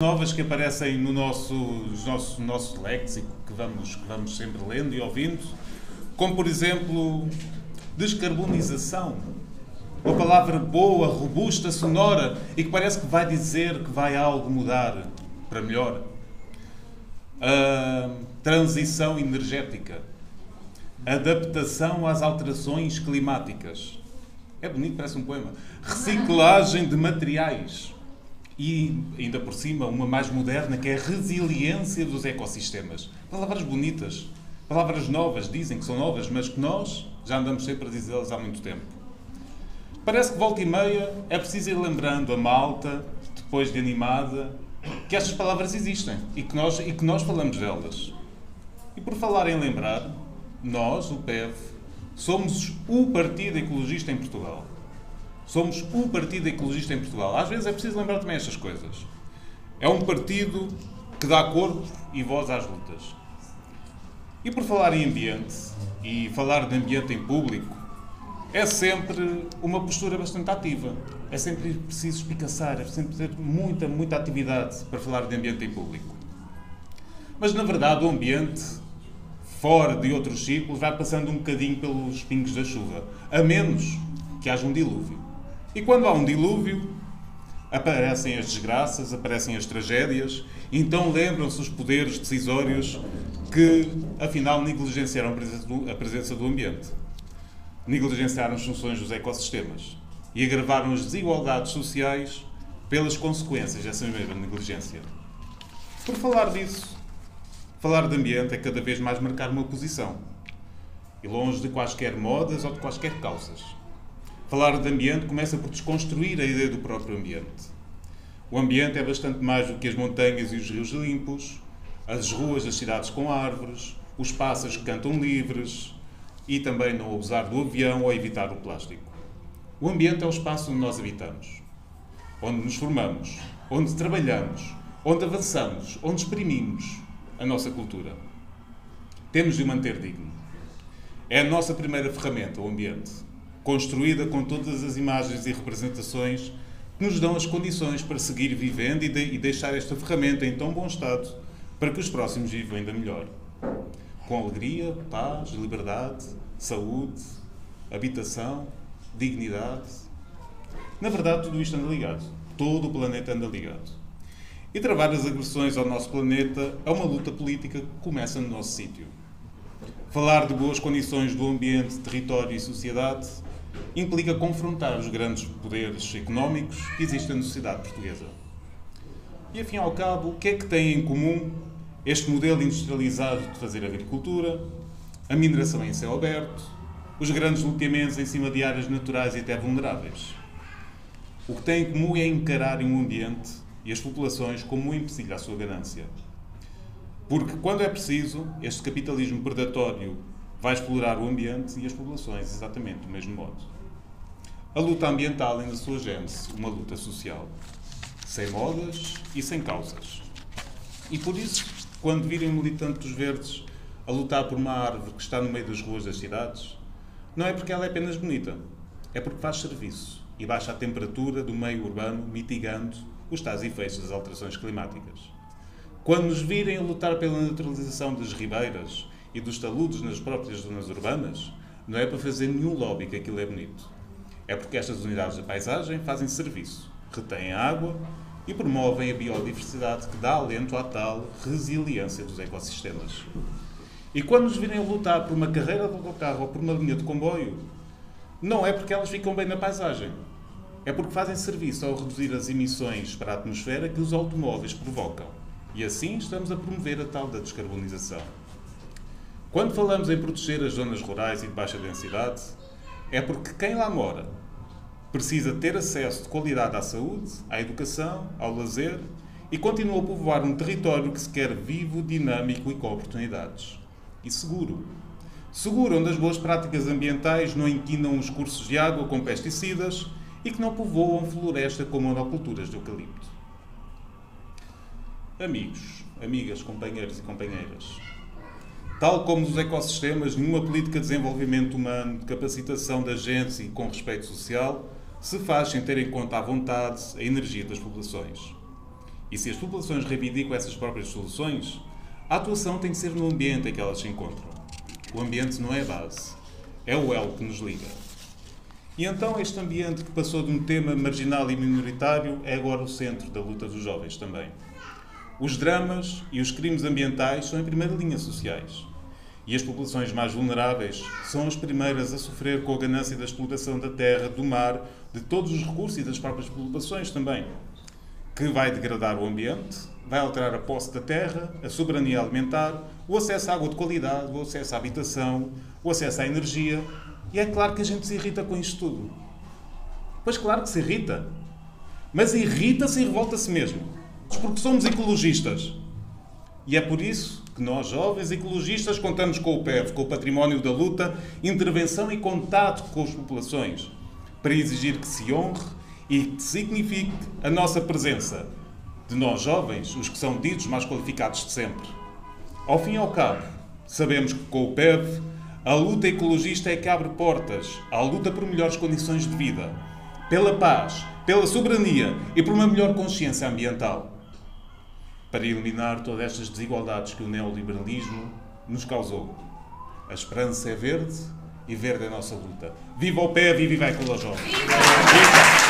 novas que aparecem no nosso, nosso, nosso léxico, que vamos, que vamos sempre lendo e ouvindo, como por exemplo, descarbonização. Uma palavra boa, robusta, sonora e que parece que vai dizer que vai algo mudar para melhor. Transição energética. Adaptação às alterações climáticas. É bonito, parece um poema. Reciclagem de materiais e, ainda por cima, uma mais moderna que é a resiliência dos ecossistemas. Palavras bonitas, palavras novas, dizem que são novas, mas que nós já andamos sempre a dizê-las há muito tempo. Parece que volta e meia é preciso ir lembrando a malta, depois de animada, que estas palavras existem e que nós, e que nós falamos delas. E por falar em lembrar, nós, o PEV, somos o Partido Ecologista em Portugal. Somos o Partido Ecologista em Portugal. Às vezes é preciso lembrar também estas coisas. É um partido que dá corpo e voz às lutas. E por falar em ambiente, e falar de ambiente em público, é sempre uma postura bastante ativa. É sempre preciso espicaçar, é sempre ter muita, muita atividade para falar de ambiente em público. Mas, na verdade, o ambiente, fora de outros ciclos, vai passando um bocadinho pelos pingos da chuva. A menos que haja um dilúvio. E quando há um dilúvio, aparecem as desgraças, aparecem as tragédias, então lembram-se os poderes decisórios que, afinal, negligenciaram a presença do ambiente. Negligenciaram as funções dos ecossistemas e agravaram as desigualdades sociais pelas consequências dessa mesma negligência. Por falar disso, falar de ambiente é cada vez mais marcar uma posição. E longe de quaisquer modas ou de quaisquer causas. Falar de ambiente começa por desconstruir a ideia do próprio ambiente. O ambiente é bastante mais do que as montanhas e os rios limpos, as ruas das cidades com árvores, os pássaros que cantam livres e também não abusar do avião ou evitar o plástico. O ambiente é o espaço onde nós habitamos, onde nos formamos, onde trabalhamos, onde avançamos, onde exprimimos a nossa cultura. Temos de o manter digno. É a nossa primeira ferramenta, o ambiente construída com todas as imagens e representações que nos dão as condições para seguir vivendo e, de, e deixar esta ferramenta em tão bom estado para que os próximos vivam ainda melhor. Com alegria, paz, liberdade, saúde, habitação, dignidade. Na verdade, tudo isto anda ligado. Todo o planeta anda ligado. E travar as agressões ao nosso planeta é uma luta política que começa no nosso sítio. Falar de boas condições do ambiente, território e sociedade implica confrontar os grandes poderes económicos que existem na sociedade portuguesa. E, afim ao cabo, o que é que tem em comum este modelo industrializado de fazer agricultura, a mineração em céu aberto, os grandes loteamentos em cima de áreas naturais e até vulneráveis? O que tem em comum é encararem o ambiente e as populações como um empecilho à sua ganância. Porque, quando é preciso, este capitalismo predatório vai explorar o ambiente e as populações exatamente do mesmo modo. A luta ambiental é, na sua gênese, uma luta social, sem modas e sem causas. E por isso, quando virem militante dos verdes a lutar por uma árvore que está no meio das ruas das cidades, não é porque ela é apenas bonita, é porque faz serviço e baixa a temperatura do meio urbano, mitigando os tais efeitos das alterações climáticas. Quando nos virem a lutar pela naturalização das ribeiras e dos taludes nas próprias zonas urbanas, não é para fazer nenhum lobby que aquilo é bonito. É porque estas unidades da paisagem fazem serviço, retêm água e promovem a biodiversidade que dá alento à tal resiliência dos ecossistemas. E quando nos virem lutar por uma carreira de autocarro ou por uma linha de comboio, não é porque elas ficam bem na paisagem. É porque fazem serviço ao reduzir as emissões para a atmosfera que os automóveis provocam. E assim estamos a promover a tal da descarbonização. Quando falamos em proteger as zonas rurais e de baixa densidade, é porque quem lá mora precisa ter acesso de qualidade à saúde, à educação, ao lazer e continua a povoar um território que se quer vivo, dinâmico e com oportunidades. E seguro. Seguro, onde as boas práticas ambientais não inquinam os cursos de água com pesticidas e que não povoam floresta com monoculturas de eucalipto. Amigos, amigas, companheiros e companheiras, Tal como nos ecossistemas, nenhuma política de desenvolvimento humano, de capacitação da gente e com respeito social, se faz sem ter em conta a vontade, a energia das populações. E se as populações reivindicam essas próprias soluções, a atuação tem de ser no ambiente em que elas se encontram. O ambiente não é a base, é o elo que nos liga. E então este ambiente que passou de um tema marginal e minoritário é agora o centro da luta dos jovens também. Os dramas e os crimes ambientais são em primeira linha sociais. E as populações mais vulneráveis são as primeiras a sofrer com a ganância da exploração da terra, do mar, de todos os recursos e das próprias populações também, que vai degradar o ambiente, vai alterar a posse da terra, a soberania alimentar, o acesso à água de qualidade, o acesso à habitação, o acesso à energia. E é claro que a gente se irrita com isto tudo. Pois claro que se irrita. Mas irrita-se e revolta-se mesmo. Porque somos ecologistas. E é por isso que nós, jovens ecologistas, contamos com o PEV, com o património da luta, intervenção e contato com as populações, para exigir que se honre e que signifique a nossa presença, de nós jovens, os que são ditos mais qualificados de sempre. Ao fim e ao cabo, sabemos que com o PEV, a luta ecologista é que abre portas à luta por melhores condições de vida, pela paz, pela soberania e por uma melhor consciência ambiental para eliminar todas estas desigualdades que o neoliberalismo nos causou. A esperança é verde e verde é a nossa luta. Viva o PEV e viva a ecologia! Viva! viva!